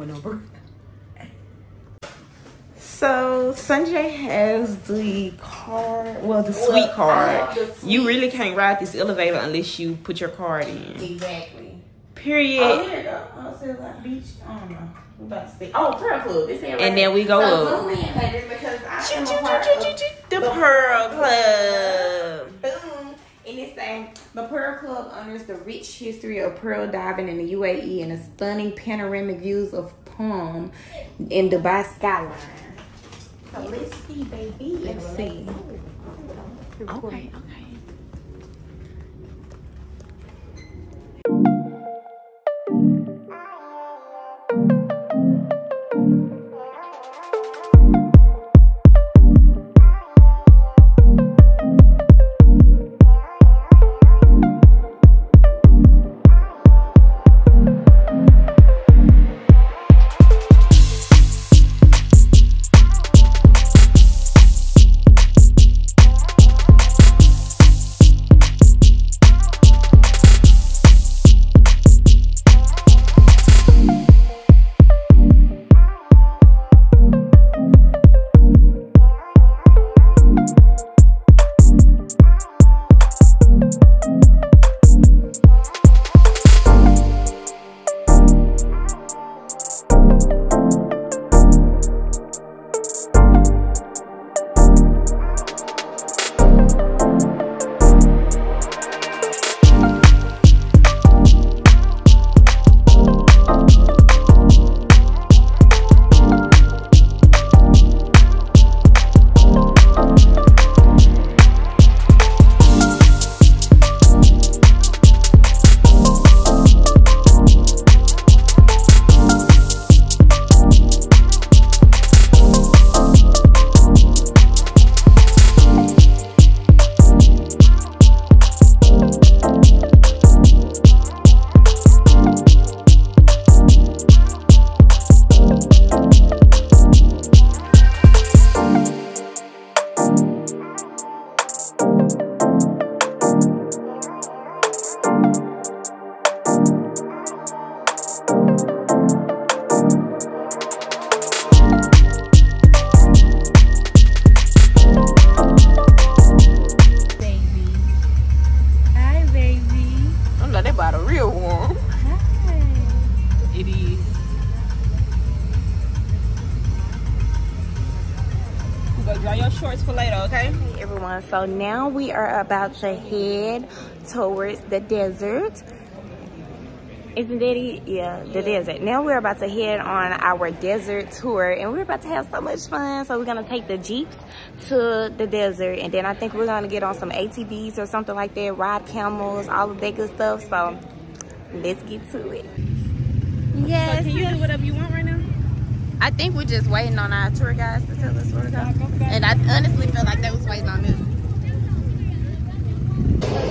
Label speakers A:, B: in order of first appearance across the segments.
A: What number? So Sunjai has the card, well, the sweet
B: Well,
A: card.
B: the sweet-
A: You really can't ride this elevator unless you put your card in.
B: Exactly.
A: Period.
B: Oh, here it go. Oh, it says like beach. I don't know. We about to see. Oh, Pearl Club. This ain't
A: And then we go
B: so
A: up.
B: zoom in, baby, because I
A: Choo,
B: am
A: choo,
B: a part
A: choo,
B: of
A: choo, choo, The Pearl Club.
B: Boom. And it's saying the Pearl Club honors the rich history of pearl diving in the UAE and the stunning panoramic views of Palm in Dubai skyline. So let's see, baby. Let's see.
A: Okay, okay.
B: So now we are about to head towards the desert. Isn't that it? Yeah, the desert. Now we're about to head on our desert tour and we're about to have so much fun. So we're gonna take the Jeeps to the desert and then I think we're gonna get on some ATVs or something like that, ride camels, all of that good stuff. So let's get to it. Yes.
A: Can you do whatever you want right now?
B: I think we're just waiting on our tour guides to tell us where to go. And I honestly feel like they was waiting on us.
C: 예쁘다.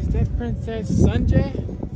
C: Is that Princess
B: Sunjai?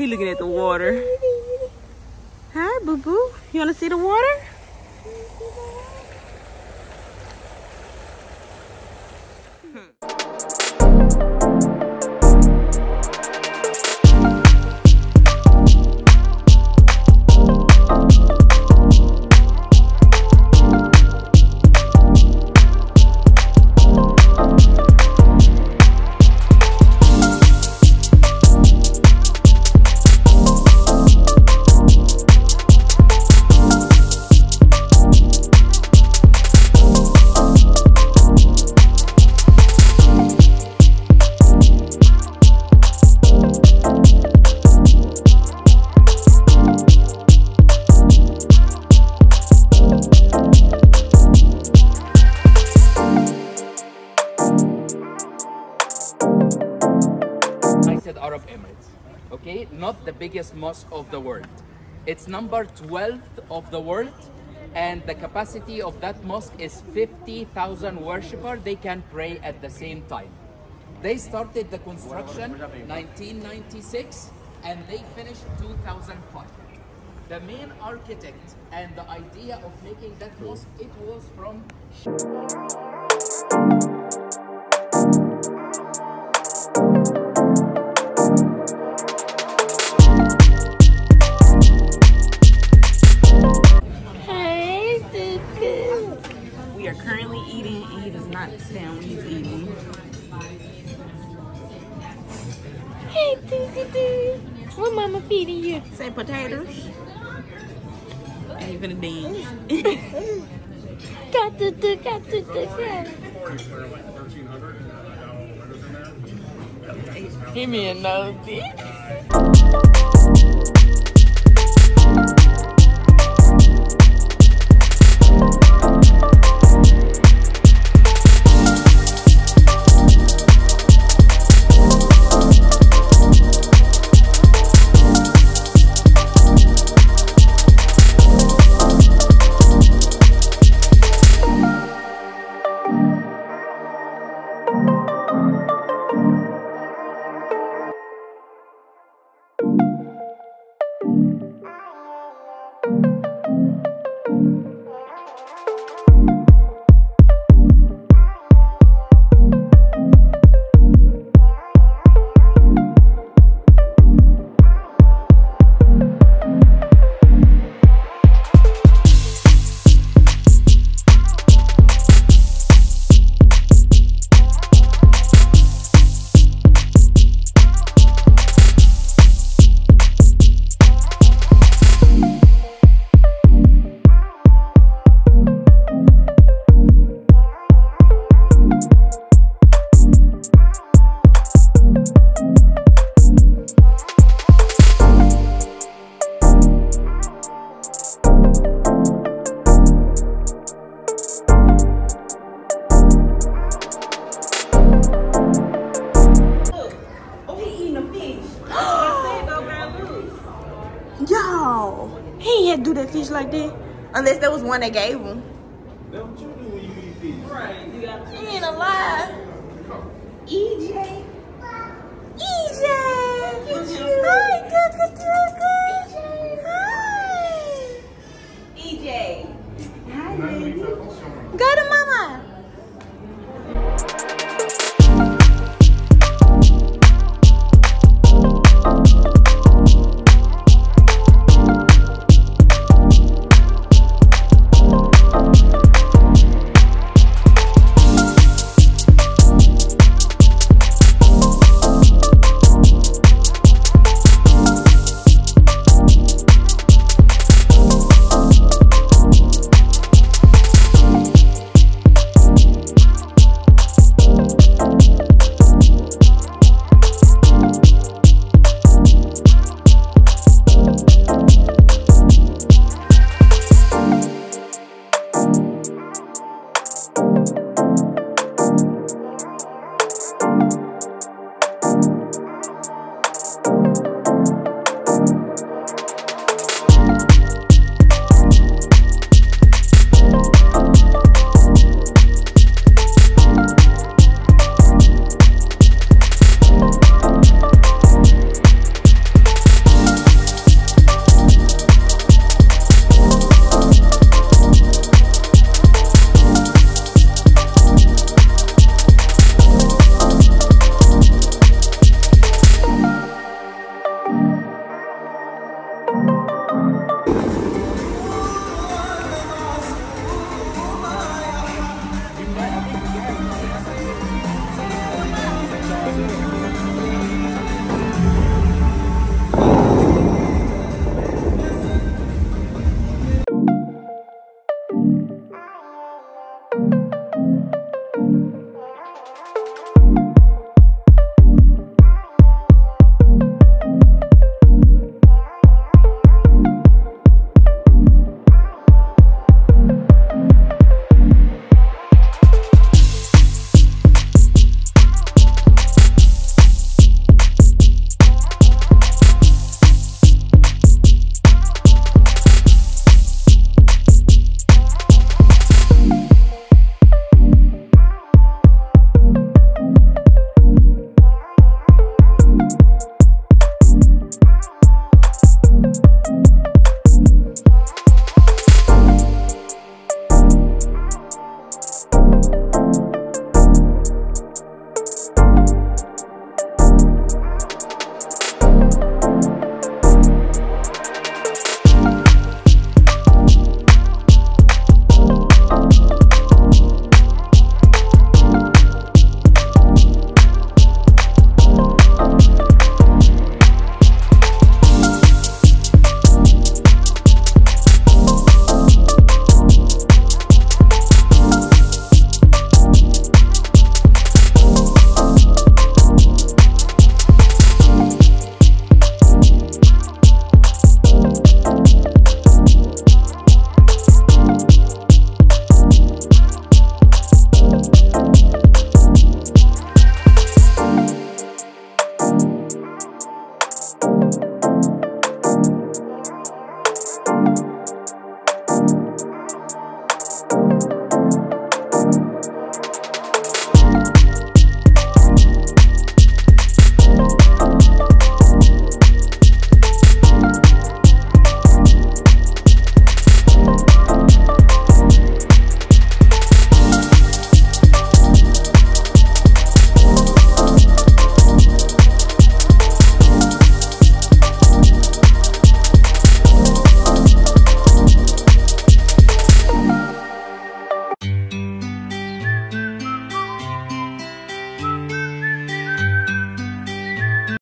B: He looking at the water. Hi, boo boo. You want to see the water?
D: Biggest mosque of the world. It's number 12th of the world, and the capacity of that mosque is 50,000 worshippers. They can pray at the same time. They started the construction 1996, and they finished 2005. The main architect and the idea of making that mosque, it was from
B: not stand when he's eating. Hey, Tuka. What mama feeding you? Say potatoes. And you gonna dance. got to do, got to do, got Give me a nosy.
A: He
B: ain't had to do that fish like that. Unless there was one that gave him.
C: That's what you do when you eat fish.
A: Right. You got
B: he ain't alive. EJ. EJ. Hi, Cuckoo Cuckoo. Hi. EJ. Hi, baby. Go to mama.